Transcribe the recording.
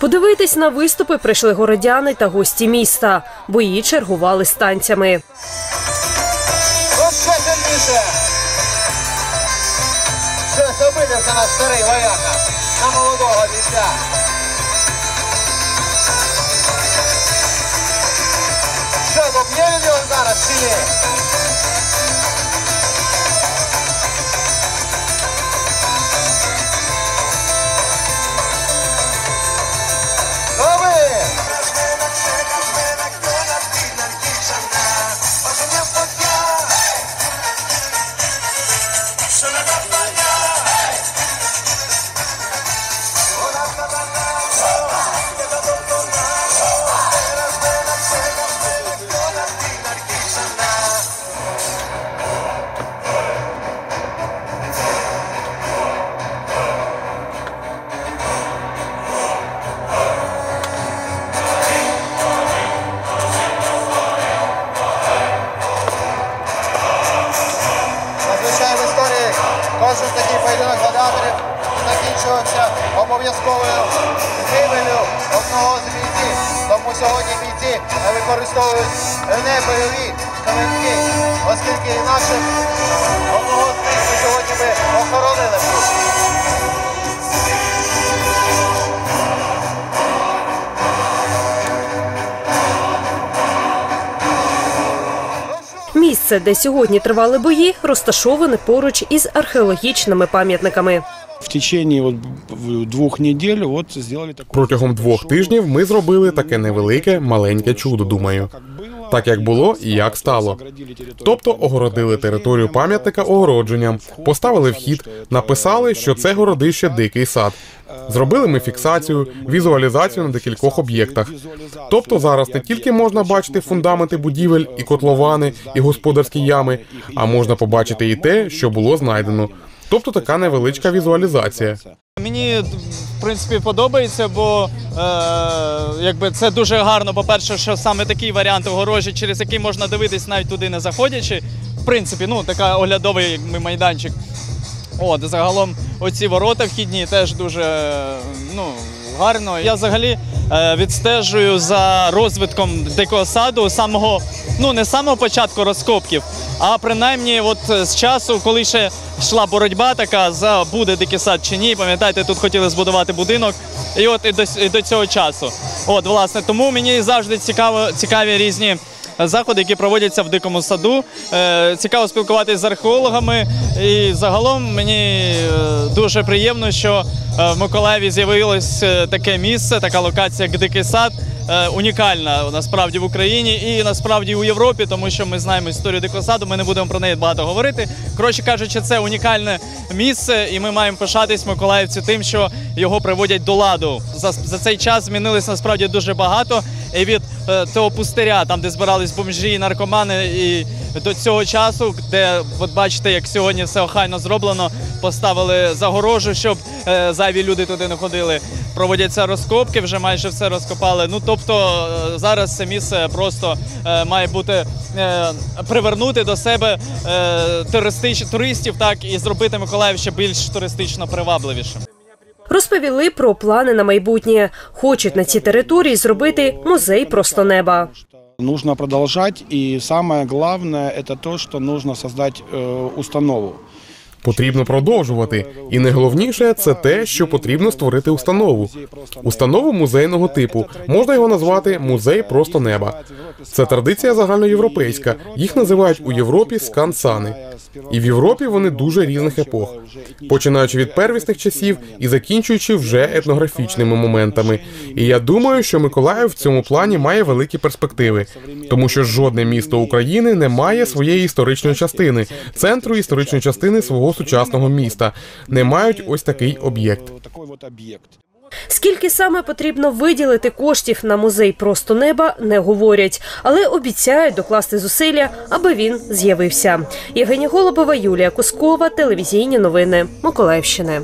Подивитись на виступи прийшли городяни та гості міста. Бої чергували з танцями. От що сильніше! Щось обидався наш старий вояка на молодого бійця. Що, доб'є він його зараз чи ні? Кожен такий поєдинок гладіаторів закінчувався обов'язковою гибелю одного з бійців. Тому сьогодні бійці використовують не бойові килимки, оскільки інакше одного з них ми сьогодні би охоронили. Місце, де сьогодні тривали бої, розташоване поруч із археологічними пам'ятниками. В течение двох недель вот сделали. Протягом двох тижнів ми зробили таке невелике, маленьке чудо. Думаю, так як було і як стало. Тобто огородили територію пам'ятника огородженням, поставили вхід, написали, що це городище дикий сад. Зробили ми фіксацію, візуалізацію на декількох об'єктах. Тобто зараз не тільки можна бачити фундаменти будівель і котловани, і господарські ями, а можна побачити і те, що було знайдено. Тобто така невеличка візуалізація. Мені в принципі подобається, бо е, якби це дуже гарно. По-перше, що саме такий варіант огорожі, через який можна дивитись навіть туди не заходячи. В принципі, ну така оглядовий якби, майданчик. От, загалом оці ворота вхідні теж дуже ну, гарно. Я взагалі відстежую за розвитком дикого саду самого, ну не самого початку розкопків, а принаймні от е, з часу, коли ще йшла боротьба така за буде дикий сад чи ні. Пам'ятаєте, тут хотіли збудувати будинок. І от і до, і до цього часу. От, власне, тому мені завжди цікаво, цікаві різні заходи, які проводяться в дикому саду. Е, цікаво спілкуватися з археологами. І загалом мені е, дуже приємно, що е, в Миколаєві з'явилось таке місце, така локація, як дикий сад. Е, Унікальна насправді в Україні і насправді у Європі, тому що ми знаємо історію дикого саду. Ми не будемо про неї багато говорити. Коротше кажучи, це унікальне місце, і ми маємо пишатись Миколаївці тим, що його приводять до ладу. За, за цей час змінилось насправді дуже багато. І від е, того пустиря, там де збирались бомжі і наркомани, і до цього часу, де от бачите, як сьогодні все охайно зроблено, поставили загорожу, щоб е, зайві люди туди не ходили. Проводяться розкопки, вже майже все розкопали. Ну тобто е, зараз це місце просто е, має бути е, привернути до себе туристич, туристів, так і зробити Миколаїв ще більш туристично привабливішим. Розповіли про плани на майбутнє. Хочуть на цій території зробити музей просто неба. Нужно продолжать, и самое главное это то, что нужно создать э, установу. Потрібно продовжувати. І найголовніше це те, що потрібно створити установу. Установу музейного типу. Можна його назвати музей просто неба. Це традиція загальноєвропейська. Їх називають у Європі скансани. І в Європі вони дуже різних епох, починаючи від первісних часів і закінчуючи вже етнографічними моментами. І я думаю, що Миколаїв в цьому плані має великі перспективи, тому що жодне місто України не має своєї історичної частини, центру історичної частини свого сучасного міста. Не мають ось такий об'єкт. Скільки саме потрібно виділити коштів на музей просто неба, не говорять, але обіцяють докласти зусилля, аби він з'явився. Євгенія Голубова, Юлія Кускова, телевізійні новини Миколаївщини.